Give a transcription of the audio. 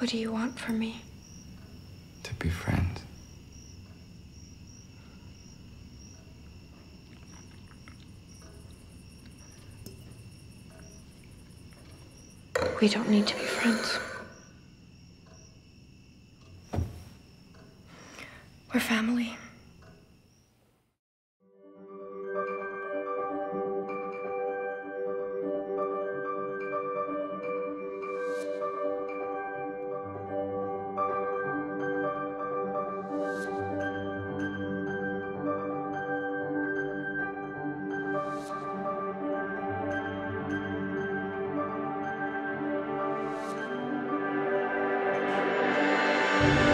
What do you want from me? To be friends. We don't need to be friends. We're family. you